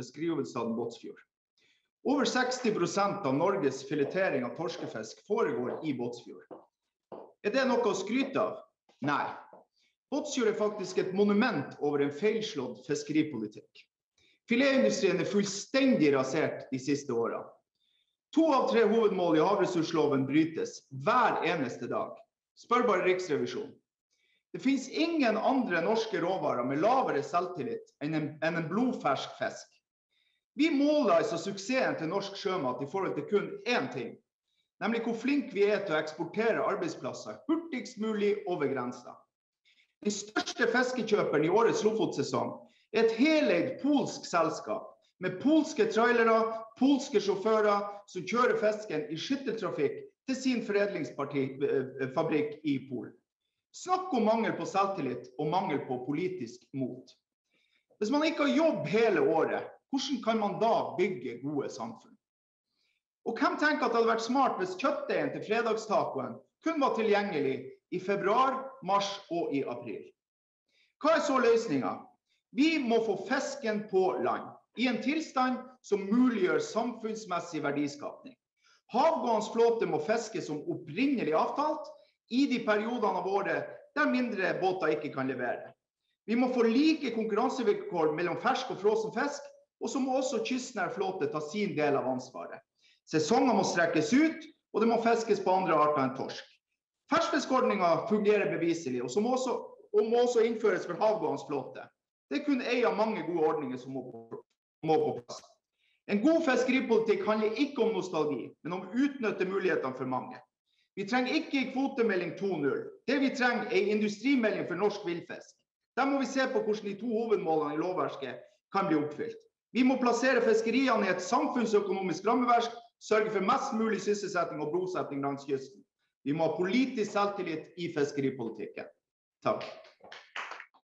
fiskerihovedstaden Båtsfjord. Over 60% av Norges filetering av torskefisk foregår i Båtsfjord. Er det noe å skryte av? Nei. Båtsfjord er faktisk et monument over en feilslått fiskeripolitikk. Filetindustrien er fullstendig rasert de siste årene. To av tre hovedmål i havressursloven brytes hver eneste dag. Spør bare Riksrevisjonen. Det finnes ingen andre norske råvarer med lavere selvtillit enn en, enn en blodfersk fisk. Vi måler altså suksessen til norsk sjømat i forhold til kun én ting, nemlig hvor flinke vi er til å eksportere arbeidsplasser hurtigst mulig over grensa. Den største fiskekjøperen i årets Lofotsesong er et heleid polsk selskap med polske trailere, polske sjåfører som kjører fisken i skytteltrafikk til sin foredlingsfabrikk i Polen. Snakk om mangel på selvtillit og mangel på politisk mot. Hvis man ikke har jobb hele året, hvordan kan man da bygge gode samfunn? Og hvem tenker at det hadde vært smart hvis kjøttdeigen til fredagstacoen kun var tilgjengelig i februar, mars og i april? Hva er så løsninga? Vi må få fisken på land, i en tilstand som muliggjør samfunnsmessig verdiskapning. Havgående flåte må fiske som opprinnelig avtalt, i de periodene av året der mindre båter ikke kan levere. Vi må få like konkurransevilkår mellom fersk og frossen fisk, og så må også kystnær flåte ta sin del av ansvaret. Sesonger må strekkes ut, og det må fiskes på andre arter enn torsk. Ferskfiskordninga fungerer beviselig, og, må også, og må også innføres for havgående flåte. Det er kun ei av mange gode ordninger som må på, må på plass. En god fiskeripolitikk handler ikke om nostalgi, men om å utnytte mulighetene for mange. Vi trenger ikke kvotemelding 2.0. Det vi trenger er en industrimelding for norsk villfisk. Der må vi se på hvordan de to hovedmålene i lovverket kan bli oppfylt. Vi må plassere fiskeriene i et samfunnsøkonomisk rammeverk, sørge for mest mulig sysselsetting og bosetting langs kysten. Vi må ha politisk selvtillit i fiskeripolitikken. Takk.